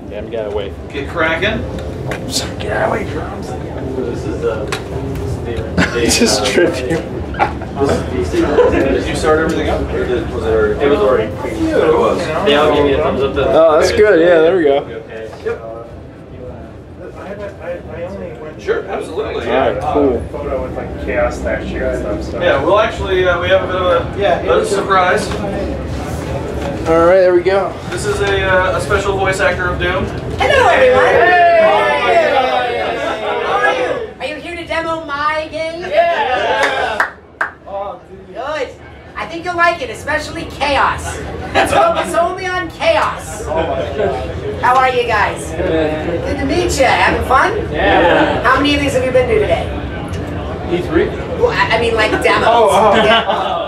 and Yeah, I'm getting away. get cracking. Get away, drums. This is uh, this is Just tripping. Did you start everything up? Or did, was it already? It was already. It was. They all give me a thumbs up. Then. Oh, that's good. Yeah, there we go. Okay. I haven't, I, I only went. Sure, absolutely. All right, Yeah. cool. Uh, Photo with like Kaos last year and stuff, so. Yeah, well, actually, uh, we have a bit of a, Yeah, bit of a surprise. All right, there we go. This is a, uh, a special voice actor of Doom. Hello, everyone. Hey! How are you? Are you here to demo my game? Yeah. oh Good. I think you'll like it, especially Kaos. Let's only on Kaos. How are you guys? Good to meet you. Having fun? Yeah. How many of these have you been to today? E3. Well, I I mean, like demos. Oh, oh. Yeah.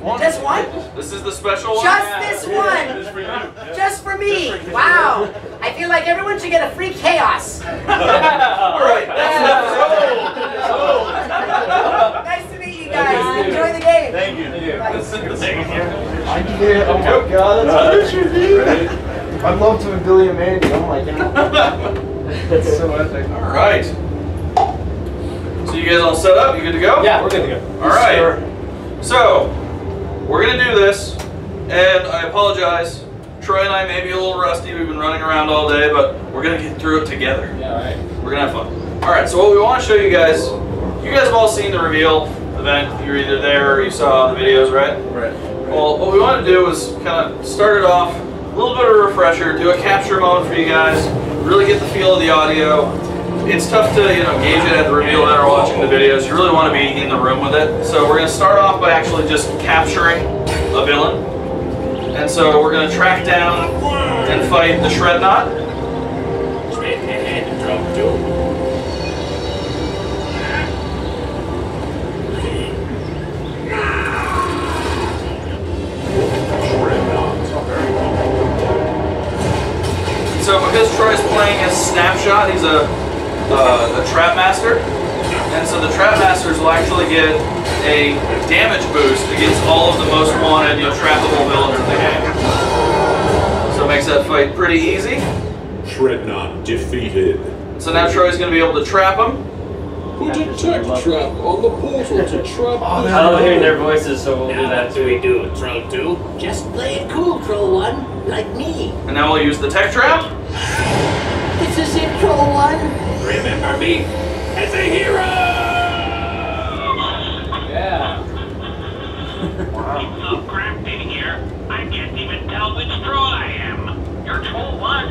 Just one? This is the special one. Just this one. Just for me. Wow. I feel like everyone should get a free Kaos. All right, that's enough. Nice to meet you guys. Enjoy the game. Thank you. Yeah, oh my god, that's a picture, dude. I'd love to have Billy and Mandy. Oh my god. That's so epic. All right. So you guys all set up? You good to go? Yeah, we're good to go. All right. So we're gonna do this, and I apologize. Troy and I may be a little rusty. We've been running around all day, but we're gonna get through it together. Yeah, all right. We're gonna have fun. All right. So what we want to show you guys, you guys have all seen the reveal event. You're either there or you saw the videos, right? Right. Well, what we want to do is kind of start it off, a little bit of a refresher, do a capture mode for you guys, really get the feel of the audio. It's tough to you know gauge it at the reveal that are watching the videos. You really want to be in the room with it. So we're going to start off by actually just capturing a villain. And so we're going to track down and fight the Shrednaught. So because Troy's playing as Snapshot, he's a, uh, a Trap Master. And so the Trap Masters will actually get a damage boost against all of the most wanted, you know, trappable villains in the game. So it makes that fight pretty easy. Shrednaught defeated. So now Troy's going to be able to trap him. Put a tech trap on the portal to trap I love hearing their voices, so we'll do that too. we do, Troll 2? Just play it cool, Troll 1, like me. And now we'll use the tech trap. This is it, Troll 1. Remember me as a hero! Yeah. It's so cramped in here, I can't even tell which troll I am. You're troll one,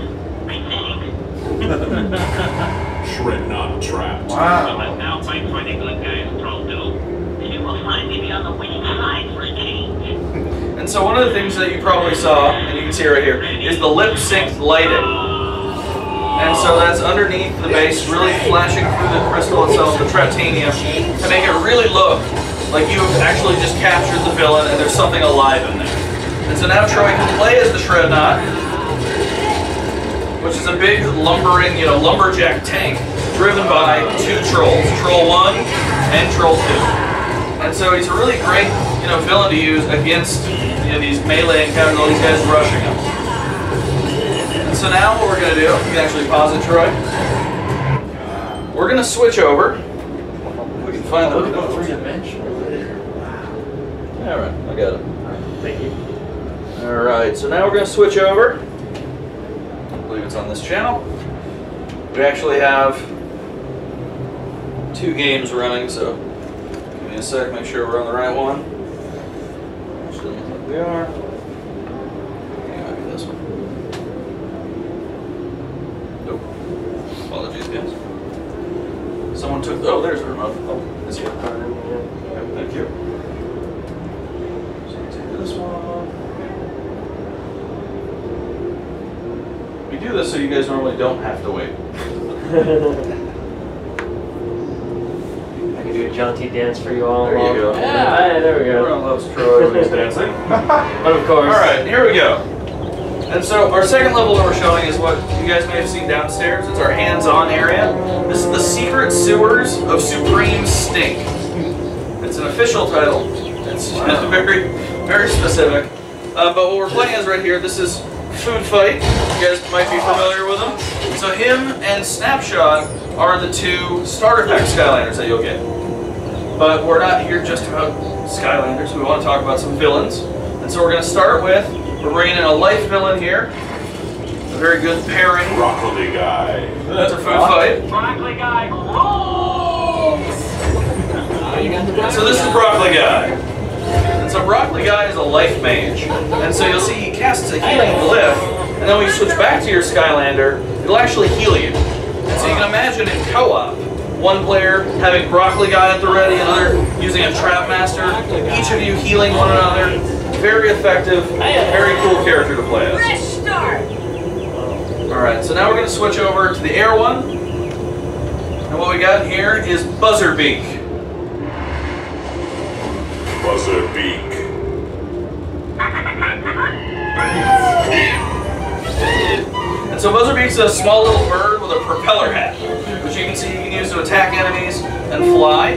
I think. Shrednaught trapped. So Wow. let's now fight for the good guys, troll two. You will find me on the winning side for a change. And so one of the things that you probably saw, and you can see right here, is the lip sync lighting. And so that's underneath the base, really flashing through the crystal itself, the Traptanium, to make it really look like you've actually just captured the villain and there's something alive in there. And so now Troy can play as the Shrednaught, which is a big lumbering, you know, lumberjack tank driven by two trolls, Troll 1 and Troll 2. And so he's a really great, you know, villain to use against, you know, these melee encounters, all these guys rushing him. So now what we're gonna do, you can actually pause it, Troy. We're gonna switch over. We can find the. All right, I got it. Thank you. All right, so now we're gonna switch over. I believe it's on this channel. We actually have two games running, so give me a sec, make sure we're on the right one. Doesn't we are. Yeah, might be this one. Nope. Apologies, guys. Someone took. Oh, there's the remote. Oh, it's here. Uh, Thank you. So take this one. We do this so you guys normally don't have to wait. I can do a jaunty dance for you all. There you go. Yeah, there we go. Everyone loves Troy when he's dancing. But of course. All right, here we go. And so our second level that we're showing is what you guys may have seen downstairs. It's our hands-on area. This is the secret sewers of Supreme Stink. It's an official title. It's very, very specific. Uh, but what we're playing as right here, this is Food Fight. You guys might be familiar with him. So him and Snapshot are the two starter pack Skylanders that you'll get. But we're not here just about Skylanders. We want to talk about some villains. And so we're going to start with, we're bringing in a life villain here. A very good pairing. Broccoli guy. That's a Food Fight. Broccoli guy rules! So this is Broccoli Guy. And so Broccoli Guy is a life mage. And so you'll see he casts a healing glyph, and then when you switch back to your Skylander, it'll actually heal you. And so you can imagine in co-op, one player having Broccoli Guy at the ready, another using a Trap Master, each of you healing one another. Very effective, very cool character to play as. Fresh start. Alright, so now we're going to switch over to the air one. And what we got here is Buzzerbeak. Buzzer beak. And so Buzzerbeak's a small little bird with a propeller hat, which you can see you can use to attack enemies and fly.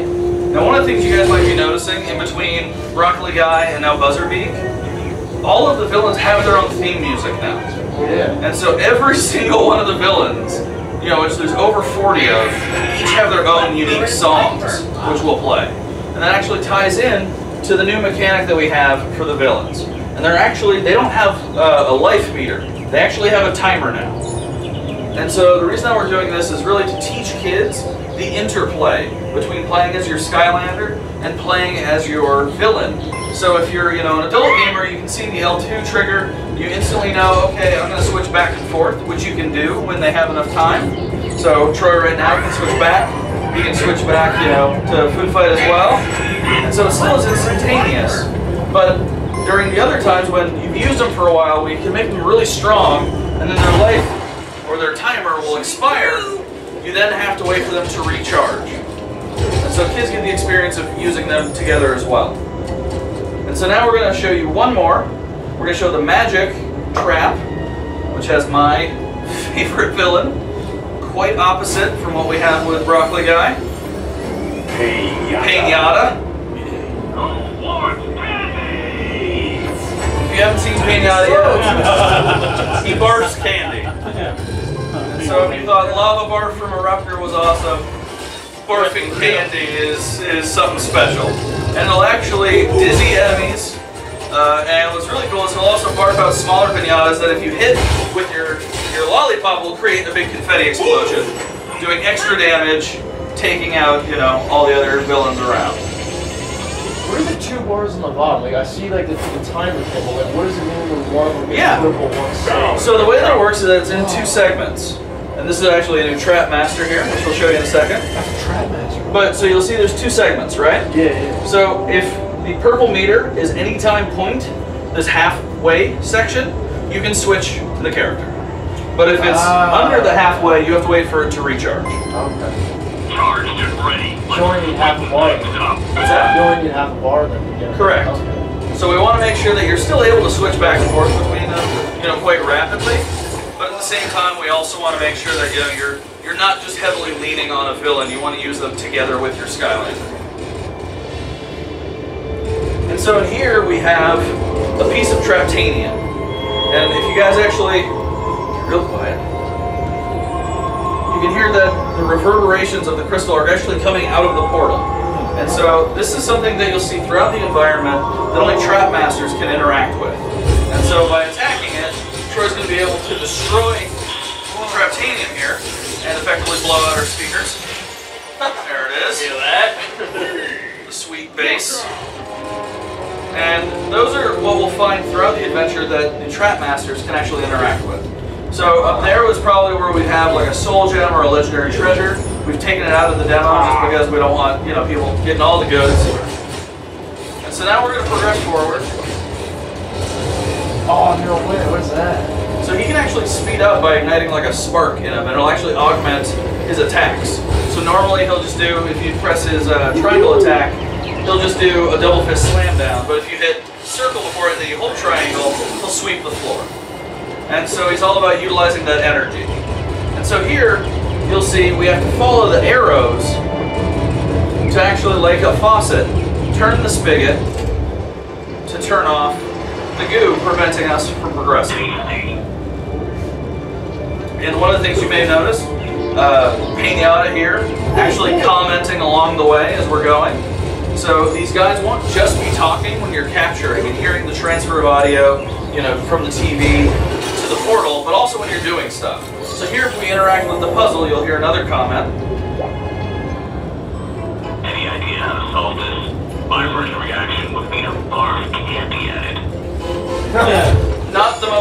Now one of the things you guys might be noticing in between Broccoli Guy and now Buzzerbeak, all of the villains have their own theme music now. Yeah. And so every single one of the villains, you know, which there's over 40 of, each have their own unique songs, which we'll play. And that actually ties in to the new mechanic that we have for the villains. And they're actually, they don't have uh, a life meter. They actually have a timer now. And so the reason that we're doing this is really to teach kids the interplay between playing as your Skylander and playing as your villain. So if you're, you know, an adult gamer, you can see the L2 trigger, you instantly know, okay, I'm going to switch back and forth, which you can do when they have enough time. So Troy right now can switch back. He can switch back, you know, to Food Fight as well. And so it still is instantaneous. But during the other times when you've used them for a while, we can make them really strong, and then their life or their timer will expire. You then have to wait for them to recharge. And so kids get the experience of using them together as well. And so now we're going to show you one more. We're going to show the Magic Trap, which has my favorite villain. Quite opposite from what we have with Broccoli Guy. Pinata. Pinata. Who wants candy? If you haven't seen Pinata yet, he barfs candy. And so if you thought Lava Barf from Eruptor was awesome, barfing candy is, is something special. And it'll actually dizzy enemies. Uh, and what's really cool is he'll also barf out smaller pinatas that if you hit with your, your lollipop will create a big confetti explosion, doing extra damage, taking out, you know, all the other villains around. What are the two bars on the bottom? Like I see like the, the timer symbol. Like what does it mean when one will get Yeah. purple, one stay? So the way that it works is that it's in two segments. And this is actually a new trap master here, which we'll show you in a second. That's a trap master. But so you'll see there's two segments, right? Yeah, yeah. So if the purple meter is any time point, this halfway section, you can switch to the character. But if it's Ah. under the halfway, you have to wait for it to recharge. Okay. Charged and ready. You only need half a bar. Next up. What's that? You only need half a bar then. to get it. Correct. Okay. So we want to make sure that you're still able to switch back and forth between them, you know, quite rapidly. The same time, we also want to make sure that you know you're you're not just heavily leaning on a villain. You want to use them together with your Skylander. And so in here we have a piece of Traptanium. And if you guys actually real quiet, you can hear that the reverberations of the crystal are actually coming out of the portal. And so this is something that you'll see throughout the environment that only trap masters can interact with. And so by Troy's going to be able to destroy the Traptanium here and effectively blow out our speakers. there it is. Feel that? The sweet bass. And those are what we'll find throughout the adventure that the trap masters can actually interact with. So up there was probably where we'd have like a soul gem or a legendary treasure. We've taken it out of the demo just because we don't want, you know, people getting all the goods. And so now we're going to progress forward. Oh no way! What's that? So he can actually speed up by igniting like a spark in him, and it'll actually augment his attacks. So normally he'll just do, if you press his uh, triangle attack, he'll just do a double fist slam down. But if you hit circle before it then you hold triangle, he'll sweep the floor. And so he's all about utilizing that energy. And so here, you'll see we have to follow the arrows to actually, like a faucet, turn the spigot to turn off the goo, preventing us from progressing. And one of the things you may notice, uh, Pinata here actually commenting along the way as we're going. So these guys won't just be talking when you're capturing and hearing the transfer of audio, you know, from the TV to the portal, but also when you're doing stuff. So here, if we interact with the puzzle, you'll hear another comment. Any idea how to solve this? My first reaction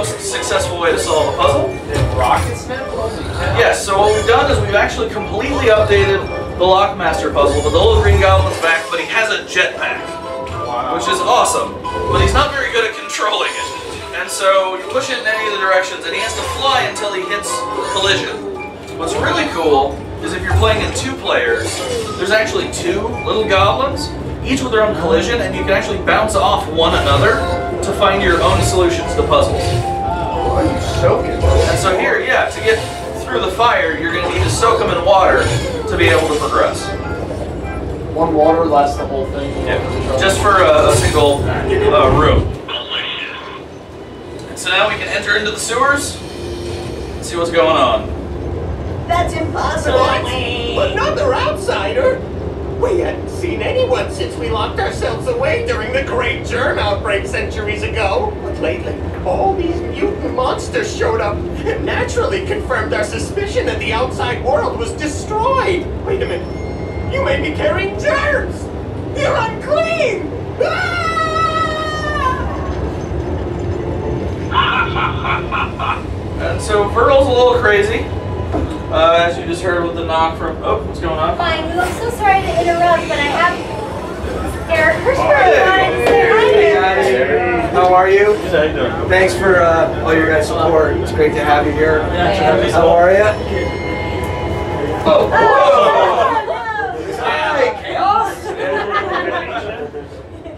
most successful way to solve a puzzle. Rocket Snap? Holy. Yes, so what we've done is we've actually completely updated the Lockmaster puzzle, but the little green goblin's back, but he has a jetpack, which is awesome. But he's not very good at controlling it. And so you push it in any of the directions, and he has to fly until he hits collision. What's really cool is if you're playing in two players, there's actually two little goblins, each with their own collision, and you can actually bounce off one another to find your own solutions to puzzles. Oh, you soak it. And so here, yeah, to get through the fire, you're going to need to soak them in water to be able to progress. One water lasts the whole thing. Just for a, a single uh, room. And so now we can enter into the sewers and see what's going on. That's impossible. What? Another outsider? We hadn't seen anyone since we locked ourselves away during the Great Germ outbreak centuries ago. But lately, all these mutant monsters showed up and naturally confirmed our suspicion that the outside world was destroyed. Wait a minute. You may be carrying germs! You're unclean! Ah! And so Virgil's a little crazy, uh, as you just heard with the knock from. Oh, what's going on? Fine, I'm so sorry to interrupt, but I have Eric Hirshberg Hey. wanted to say hi Hey there. guys, how are you? Thanks for uh, all your guys' support. It's great to have you here. How are you? Oh, whoa!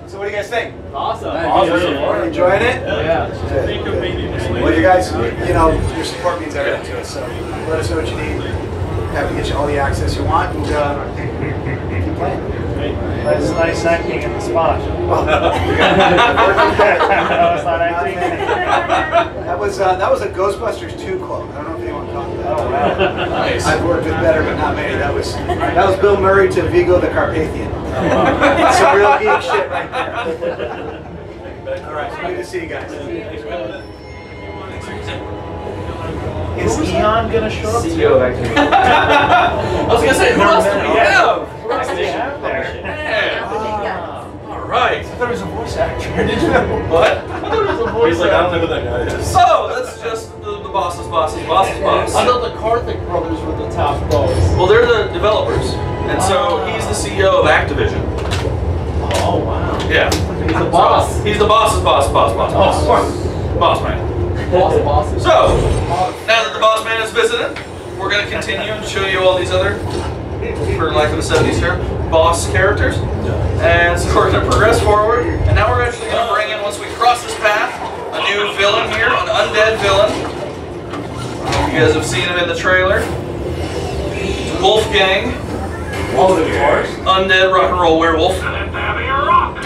So what do you guys think? Awesome. Are you enjoying it? Yeah. Well, you guys, you know, your support means everything to us. So let us know what you need. Happy to get you all the access you want, and uh, keep playing. That's nice acting in the spot. Well, no, not acting. that was uh, that was a Ghostbusters 2 quote. I don't know if anyone caught that. Oh, wow. Nice. I've worked with better, but not many. That was that was Bill Murray to Vigo the Carpathian. Some real geek shit right there. All right, so good to see you guys. Is Eon gonna show up? CEO of Activision. I was gonna say, who else do we have? Who else do you have there? Man. All right. I thought it was a voice actor. Did you know? What? I thought it was a voice He's like, I don't know who that guy is. Oh, that's just the, the boss's boss's boss's boss. I thought the Karthik brothers were the top boss. Well, they're the developers, and so ah. he's the CEO of Activision. Oh, wow. Yeah. He's the boss. So, he's the boss's boss, boss, boss, boss. Oh, Boss man. boss, boss. So, now that the boss man has visited, we're going to continue and show you all these other, for lack of a 70s term, boss characters. And so we're going to progress forward, and now we're actually going to bring in, once we cross this path, a new villain here, an undead villain. You guys have seen him in the trailer. Wolfgang, the cars? undead rock and roll werewolf. Let's have a rock.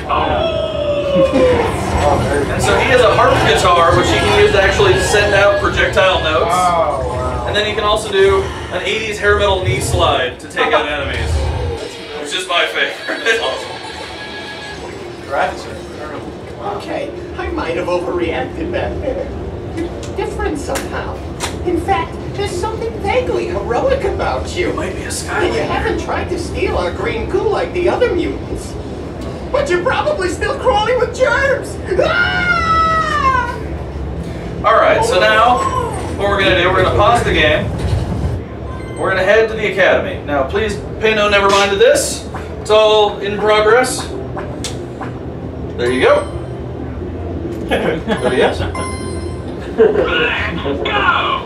And so he has a harp guitar, which he can use to actually send out projectile notes. Oh. And then he can also do an 80s hair metal knee slide to take out enemies. Which is my favorite. Graphics are incredible. Okay, I might have overreacted back there. You're different somehow. In fact, there's something vaguely heroic about you. might be a And you haven't tried to steal our green goo like the other mutants. But you're probably still crawling with germs! Ah! Alright, so now what we're gonna do, we're gonna pause the game. We're gonna head to the academy. Now please pay no never mind to this. It's all in progress. There you go. But yes. Let's go.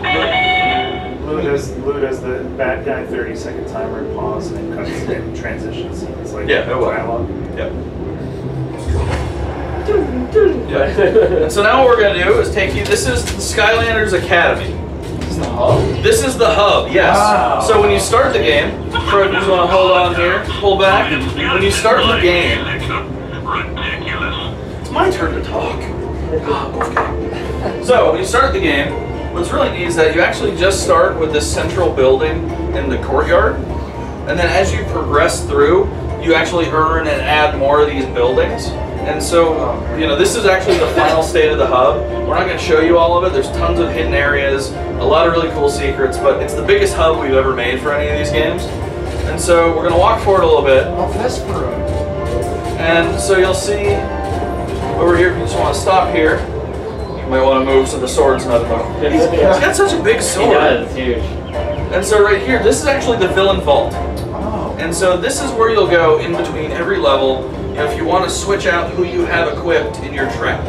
Lou does, Lou does the bad guy 30 second timer pause and cuts in transition scenes like Yeah, it will. dialogue. Yep. Yeah. And so now what we're gonna do is take you. This is the Skylanders Academy. This is the hub, yes. Wow. So when you start the game, Fred, you just want to hold on here, pull back. When you start the game, it's my turn to talk. Ah, okay. So when you start the game, what's really neat is that you actually just start with this central building in the courtyard, and then as you progress through, you actually earn and add more of these buildings. And so, you know, this is actually the final state of the hub. We're not going to show you all of it. There's tons of hidden areas, a lot of really cool secrets, but it's the biggest hub we've ever made for any of these games. And so we're going to walk forward a little bit. Oh, Vespero. And so you'll see over here, if you just want to stop here, you might want to move so the sword's not above. He's, he's got such a big He sword. does, it's huge. And so right here, this is actually the villain vault. Oh. And so this is where you'll go in between every level you know, if you want to switch out who you have equipped in your trap.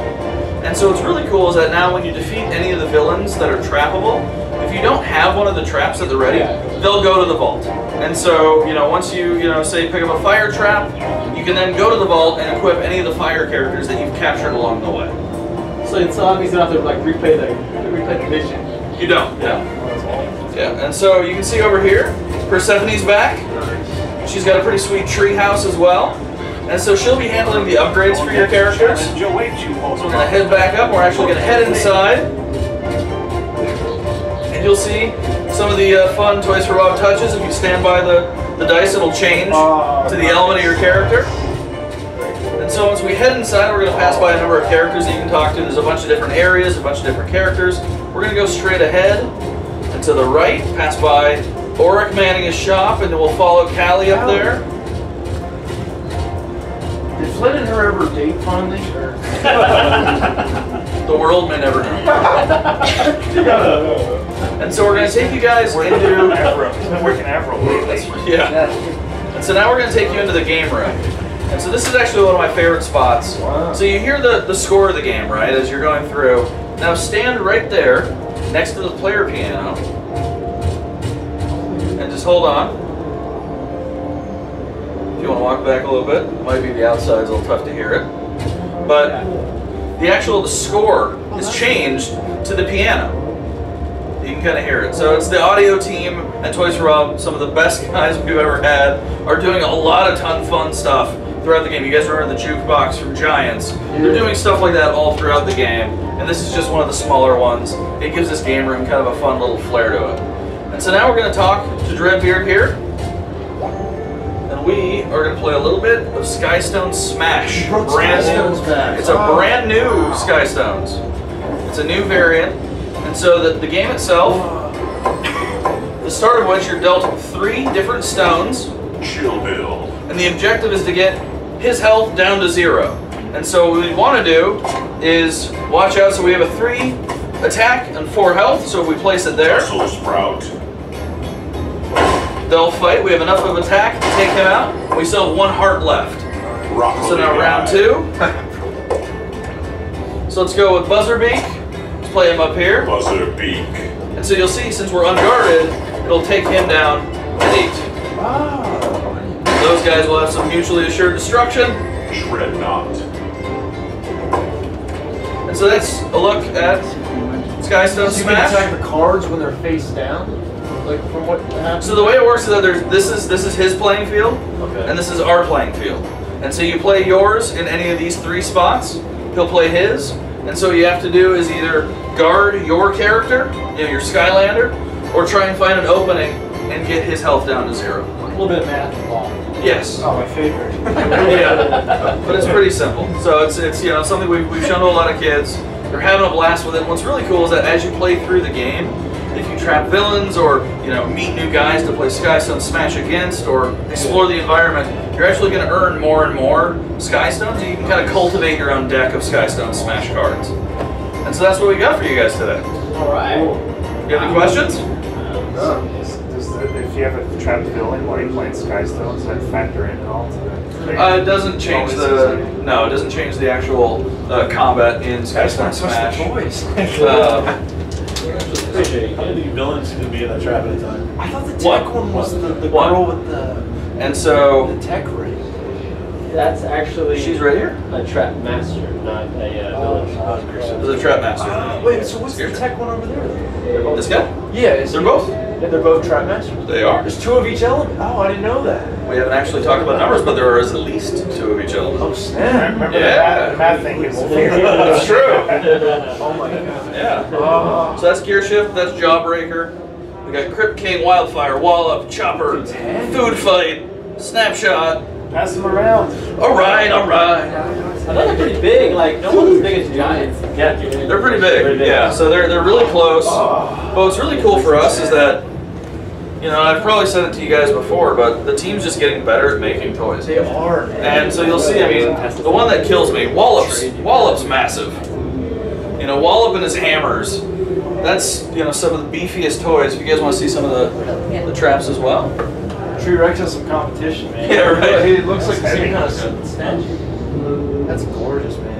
And so what's really cool is that now when you defeat any of the villains that are trappable, if you don't have one of the traps at the ready, they'll go to the vault. And so, you know, once you, you know, say pick up a fire trap, you can then go to the vault and equip any of the fire characters that you've captured along the way. So it's obvious enough to like replay the replay the mission. You don't, yeah. Yeah, and so you can see over here, Persephone's back. She's got a pretty sweet tree house as well. And so she'll be handling the upgrades for your characters. So we're gonna head back up. We're actually gonna head inside. And you'll see some of the uh, fun Toys for Bob touches. If you stand by the, the dice, it'll change to the element of your character. And so as we head inside, we're gonna pass by a number of characters that you can talk to. There's a bunch of different areas, a bunch of different characters. We're gonna go straight ahead and to the right, pass by Auric manning his shop, and then we'll follow Cali up there. Did Flynn and her ever date fondly? Or? The world may never know. And so we're going to take you guys Working into Avro. He's been working Avro yeah. And so now we're going to take you into the game room. And so this is actually one of my favorite spots. So you hear the, the score of the game, right, as you're going through. Now stand right there next to the player piano. And just hold on. Walk back a little bit, might be the outside's a little tough to hear it. But the actual the score is changed to the piano. You can kind of hear it. So it's the audio team at Toys R Us, some of the best guys we've ever had, are doing a lot of ton fun stuff throughout the game. You guys remember the jukebox from Giants? They're doing stuff like that all throughout the game, and this is just one of the smaller ones. It gives this game room kind of a fun little flair to it. And so now we're going to talk to Dreadbeard here, we are going to play a little bit of Skystone Smash. Brand new. Skystone Smash. It's a brand new Skystones. It's a new variant, and so the, the game itself, the start of which you're dealt three different stones, Chill Bill. and the objective is to get his health down to zero. And so what we want to do is watch out. So we have a three attack and four health. So if we place it there, Brussels sprout. They'll fight. We have enough of attack to take him out. We still have one heart left. Rock So now round two. So let's go with Buzzerbeak. Let's play him up here. Buzzer beak. And so you'll see, since we're unguarded, it'll take him down at eight. Ah. Those guys will have some mutually assured destruction. Shrednaught. And so that's a look at Skystone So you can attack the cards when they're face down? Like from what happened? So the way it works is that there's this is this is his playing field, Okay. and this is our playing field. And so you play yours in any of these three spots. He'll play his, and so what you have to do is either guard your character, you know, your Skylander, or try and find an opening and get his health down to zero. a little bit of math involved. Yes. Oh, my favorite. yeah, but it's pretty simple. So it's it's you know something we've, we've shown to a lot of kids. They're having a blast with it. What's really cool is that as you play through the game, if you trap villains or you know meet new guys to play Skystone Smash against or explore the environment, you're actually going to earn more and more Skystones, and you can kind of cultivate your own deck of Skystone Smash cards. And so that's what we got for you guys today. All right. You have any questions? Does- does the- If you have a trapped villain while you're playing Skystone, does that factor in at all to the? Uh, it doesn't change the no, it doesn't change the actual uh, combat in Skystone Smash. choice. Um, How many villains can be in a trap at a time? I thought the One. tech one was the, the One. girl with the, and so the tech ring. That's actually she's right here. a trap master, not a uh, village. There's a trap master. Uh, wait, so what's the tech one over there? This guy? Yeah, is They're he- both. And they're both trap masters. They are. There's two of each element. Oh, I didn't know that. We haven't actually talked about numbers, but there is at least two of each element. Oh snap! Remember Yeah. the math, the math thing gets That's true. Oh my god. Yeah. Oh. So that's Gear Shift, that's Jawbreaker. We got Krypt King, Wildfire, Wallop, Chopper, Food Fight, Snapshot. Pass them around. Alright, alright. I know they're pretty big, like no one's as big as Giants. Yeah. They're pretty big. Yeah, so they're, they're really close. But what's really cool for us is that, you know, I've probably said it to you guys before, but the team's just getting better at making toys. They are. Man. And so you'll see, I mean, the one that kills me, Wallop's, Wallop's massive. You know, Wallop and his hammers. That's, you know, some of the beefiest toys. If you guys want to see some of the, the traps as well. Tree Rex has some competition, man. Yeah, right. He looks like the same kind of statue. That's gorgeous, man.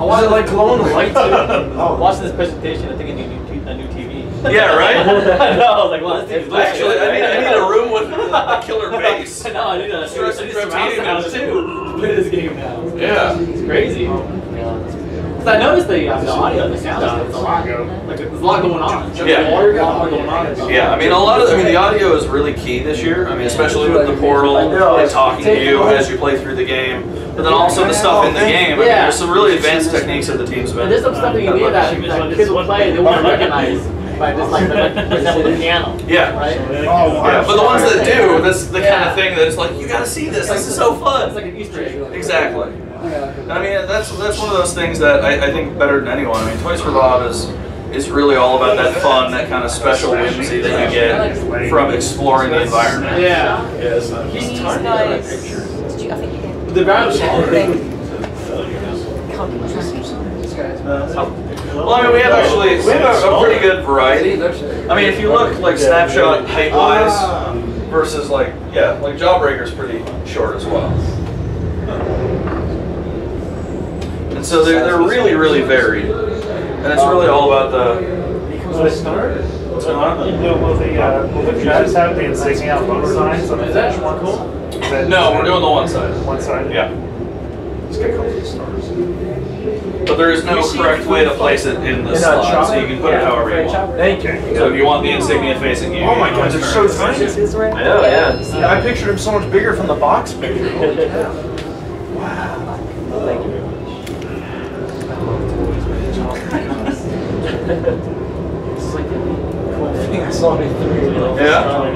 I want it like glowing the light too. Oh, watching this presentation, I think I need a new, t- a new TV. Yeah, right? I know, I was like, well, this thing's Actually, I need, I need a room with a killer base. No, I need a Stress I and need a surround Reptilian sound too. to play this game now. Yeah. It's crazy. Because I noticed the, uh, the audio and the sound, it's a lot. Like, there's a lot going on. Yeah. A lot going on. Yeah, I mean, a lot of, I mean, the audio is really key this year. I mean, especially with the portal and talking to you as you play through the game. But then also the stuff in the game. I mean, Yeah. there's some really advanced techniques that the team's been. And there's some stuff that you uh, need that, that kids will play, they won't recognize by just like, like, for example, the piano. Yeah. Right? Oh, yeah, but the ones that do, that's the kind of thing that it's like, you gotta see this. This is so fun. It's like an Easter egg. Exactly. And I mean, that's that's one of those things that I, I think better than anyone. I mean, Toys for Bob is is really all about that fun, that kind of special whimsy that you get from exploring the environment. Yeah. Yes. He's tiny on that picture. The value Well, I mean, we have actually we have a, a pretty good variety. I mean, if you look like snapshot height wise versus like yeah, like Jawbreaker's pretty short as well. And so they're, they're really really varied, and it's really all about the. What's going on? You know, will the, uh, will the traps have the insignia on both sides? Is that one cool? Is that- No, we're doing the one side. One side? Yeah. This guy comes with stars. But there is no correct way to place it in the In a slot, so chopper? you can put it however you want. Thank you. So if you want the insignia facing you, Oh my you god, can they're turn so it. tiny. I know, yeah. I pictured him so much bigger from the box picture. Holy cow. Wow. Thank you very much. It's like the cool thing I saw in three. Yeah.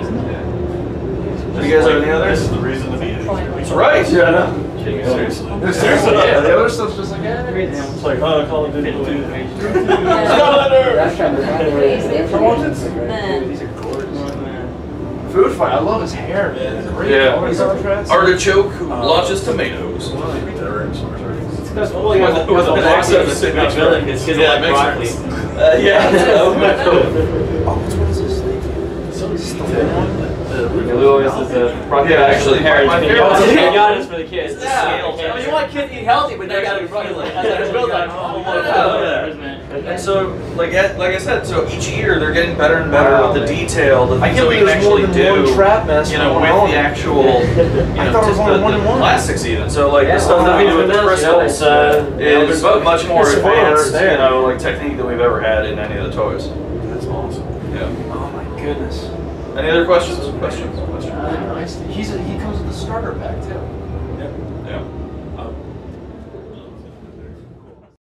Do you guys have any others? is the reason to be here. That's right. Yeah, I know. Seriously. No, Seriously, yeah. The other stuff's just like, yeah, It's like, oh, Call of Duty 2. That's kind of Promotions? These are gorgeous. Food fight. I love his hair, man. Great Yeah. color contrast. Artichoke who launches tomatoes. That's cool. You With, with an accent that's in Big villain, his kids Yeah, like it makes broccoli. sense. Uh, yeah. Oh, which one is this snake? This is the thin one? Lewis is a broccoli. Yeah, actually, my- my favorite Pinatas for the kids. Yeah. I mean, you want kids to eat healthy, but they gotta be fucking like, it's built like, oh my god. And so, like, I- like I said, so each year they're getting better and better Wow. with the detail, the I things can't believe can there's more actually than one do. trap master You know, with all the actual, you I know, thought it was just only the, one the and one. plastics even. So, like, Yeah, the stuff that we do with the yeah, crystals it's, uh, is open much more advanced, there. you know, like technique than we've ever had in any of the toys. That's awesome. Yeah. Oh my goodness. Any other questions? Questions? Questions? He's a, he comes with a starter pack too.